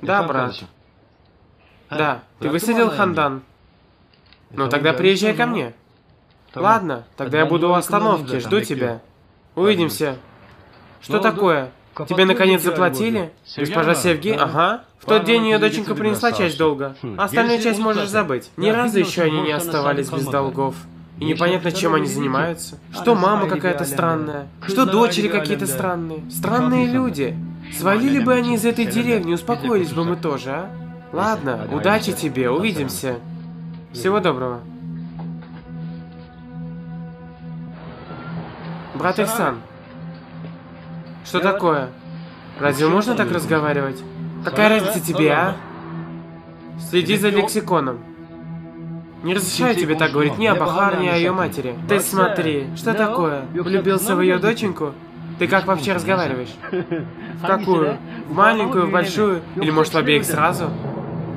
Да, брат. Да, ты высадил Хандан? Ну тогда приезжай ко мне. Ладно, тогда я буду у остановки, жду тебя. Увидимся. Что такое? Тебе наконец заплатили? Госпожа Севги? Ага. В тот день ее доченька принесла часть долга. Остальную часть можешь забыть. Ни разу еще они не оставались без долгов. И непонятно, чем они занимаются. Что мама какая-то странная, что дочери какие-то странные. Странные люди. Свалили бы они из этой деревни, успокоились бы мы тоже, а? Ладно, удачи тебе, увидимся. Всего доброго. Брат Ихсан, что такое? Разве можно так разговаривать? Какая разница тебе, а? Следи за лексиконом. Не разрешаю тебе так говорить ни об Ахар, ни о ее матери. Ты смотри, что такое? Влюбился в ее доченьку? Ты как вообще разговариваешь? В какую? В маленькую, в большую? Или может в обеих сразу?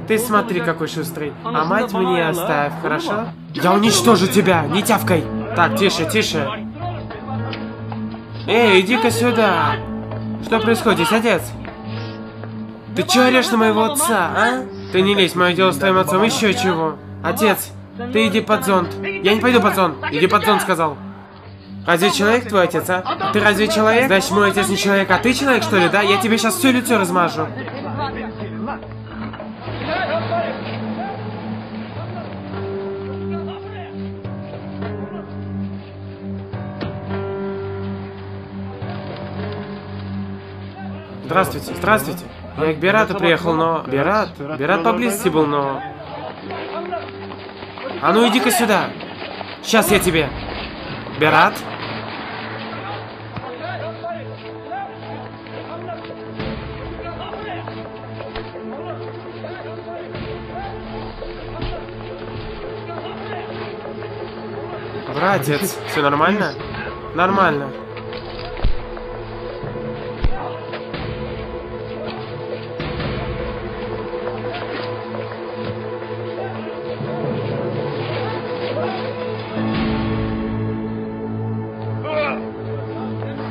Ты смотри, какой шустрый. А мать мне оставь, хорошо? Я уничтожу тебя, не тявкай! Так, тише, тише. Эй, иди-ка сюда. Что происходит отец? Ты чё орешь на моего отца, а? Ты не лезь, мое дело с твоим отцом, еще чего. Отец, ты иди под зонт. Я не пойду под зонт. Иди под зонт, сказал. Разве человек твой отец, а? Ты разве человек? Значит, мой отец не человек, а ты человек, что ли, да? Я тебе сейчас все лицо размажу. Здравствуйте, здравствуйте. Я к Бирату приехал, но... Бират? Бират поблизости был, но... А ну иди-ка сюда. Сейчас я тебе. Бират? Братец, все нормально? Нормально.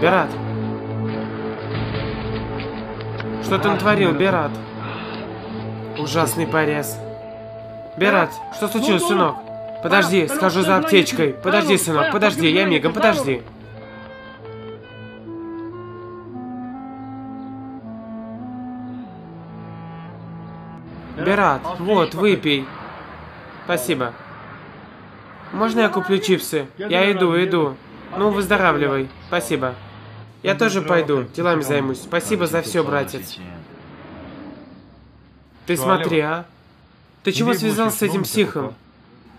Берат. Что ты натворил, Берат? Ужасный порез. Берат, что случилось, сынок? Подожди, схожу за аптечкой. Подожди, сынок, подожди, я мигом, подожди. Берат, вот, выпей. Спасибо. Можно я куплю чипсы? Я иду, иду. Ну, выздоравливай. Спасибо. Я тоже пойду, делами займусь. Спасибо за все, братец. Ты смотри, а? Ты чего связался с этим психом?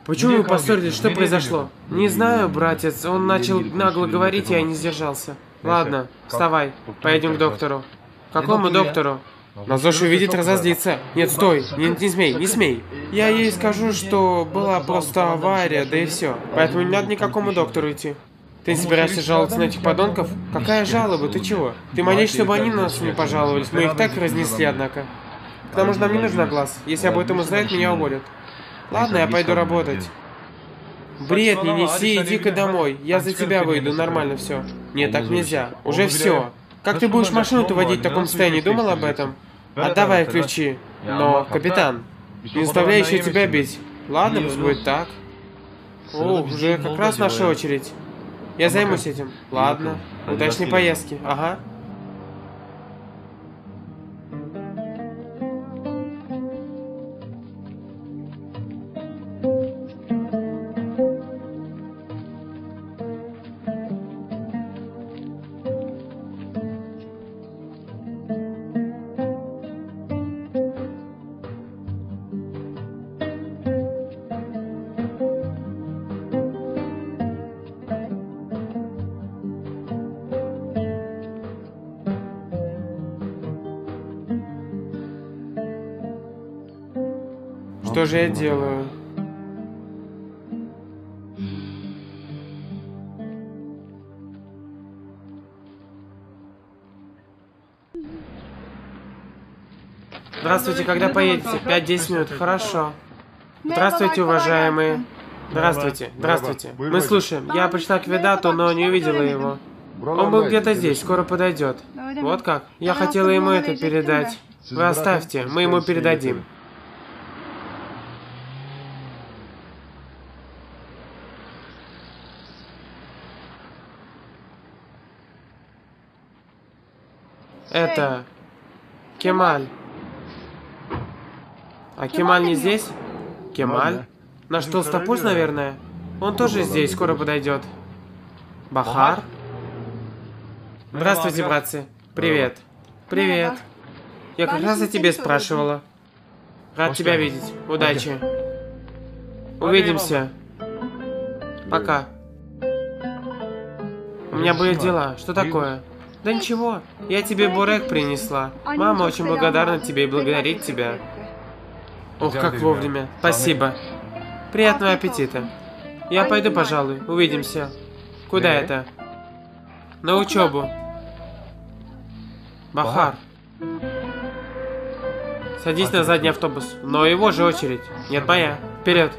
Почему вы поссорились? Что произошло? Не знаю, братец. Он начал нагло говорить, и я не сдержался. Ладно, вставай. Поедем к доктору. Какому доктору? Назош увидит, разозлится. Нет, стой. Нет, не смей, не смей. Я ей скажу, что была просто авария, да и все. Поэтому не надо никакому доктору идти. Ты не собираешься жаловаться на этих подонков? Какая жалоба? Ты чего? Ты молись, чтобы они на нас не пожаловались. Мы их так разнесли, однако. К тому же нам не нужен глаз. Если об этом узнают, меня уволят. Ладно, я пойду работать. Бред, не неси, иди-ка домой. Я за тебя выйду, нормально все. Нет, так нельзя. Уже все. Как ты будешь машину-то водить в таком состоянии, думал об этом? Отдавай ключи. Но, капитан, не заставляй еще тебя бить. Ладно, пусть будет так. О, уже как раз наша очередь. Я займусь этим. Ладно. Удачной поездки. Ага. Что же я делаю? Здравствуйте, когда поедете? 5-10 минут, хорошо. Здравствуйте, уважаемые. Здравствуйте, здравствуйте. Мы слушаем. Я пришла к Ведату, но не увидела его. Он был где-то здесь, скоро подойдет. Вот как? Я хотела ему это передать. Вы оставьте, мы ему передадим. Это... Кемаль. А Кемаль не здесь? Кемаль? Наш толстопуз, наверное? Он тоже здесь, скоро подойдет. Бахар? Здравствуйте, братцы. Привет. Привет. Я как раз о тебе спрашивала. Рад тебя видеть. Удачи. Увидимся. Пока. У меня были дела. Что такое? Да ничего. Я тебе бурек принесла. Мама очень благодарна тебе и благодарит тебя. Ох, как вовремя. Спасибо. Приятного аппетита. Я пойду, пожалуй. Увидимся. Куда это? На учебу. Бахар. Садись на задний автобус. Но его же очередь. Нет, моя. Вперед.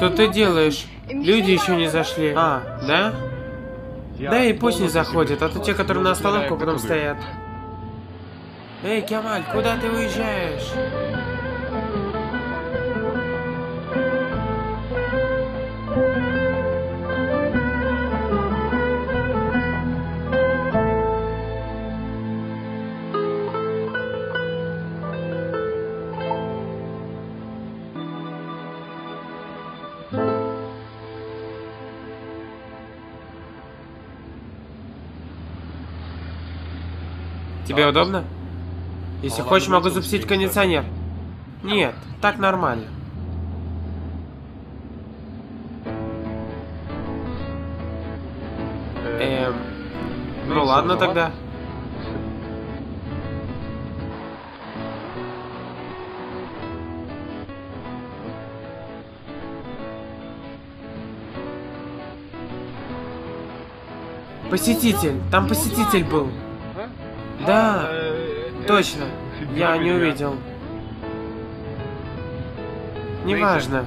Что ты делаешь? Люди еще не зашли. А, да? Да и пусть не заходят, а то те, которые на остановку потом стоят. Эй, Кемаль, куда ты уезжаешь? Тебе удобно? Если хочешь, могу запустить кондиционер. Нет, так нормально. Эм, ну ладно тогда. Посетитель, там посетитель был. Да, точно. Я не увидел. Неважно.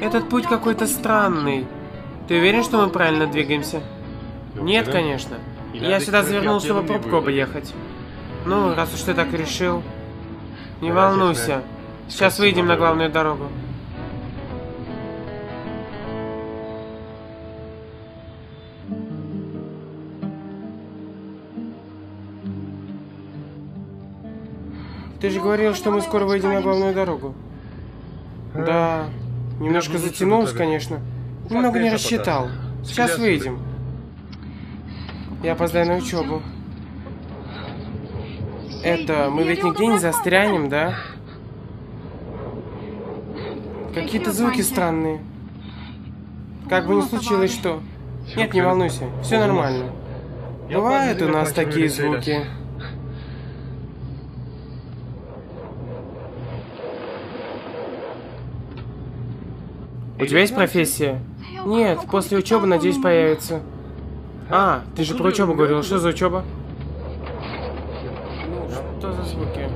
Этот путь какой-то странный. Ты уверен, что мы правильно двигаемся? Нет, конечно. Я сюда завернул, чтобы пробку объехать. Ну, раз уж ты так решил. Не волнуйся. Сейчас выйдем на главную дорогу. Ты же говорил, что мы скоро выйдем на главную дорогу. Да, немножко затянулось, конечно. Немного не рассчитал. Сейчас выйдем. Я опоздаю на учебу. Это, мы ведь нигде не застрянем, да? Какие-то звуки странные. Как бы ни случилось что. Нет, не волнуйся, все нормально. Бывают у нас такие звуки. У тебя есть профессия? Нет, после учебы, надеюсь, появится. А, ты же про учебу говорил. Что за учеба? Ну, что за звуки?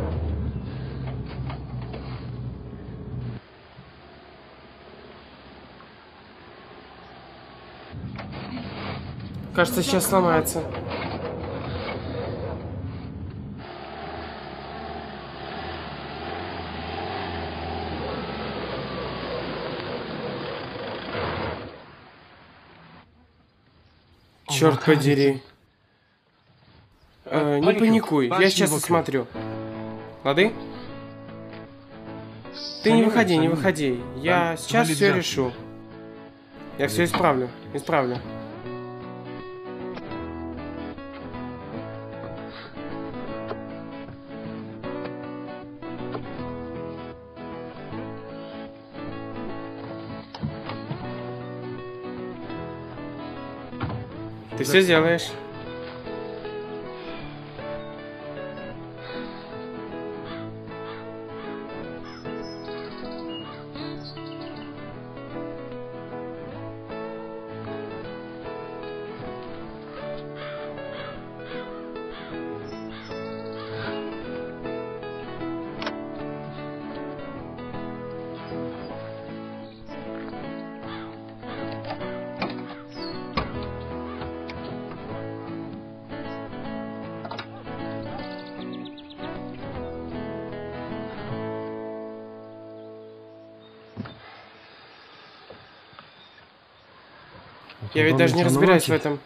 Кажется, сейчас сломается. Черт подери. Э, не паникуй, я сейчас осмотрю. Лады? Ты не выходи, не выходи. Я сейчас все решу. Я все исправлю, исправлю. Ты все сделаешь. Я ведь даже не разбираюсь в этом.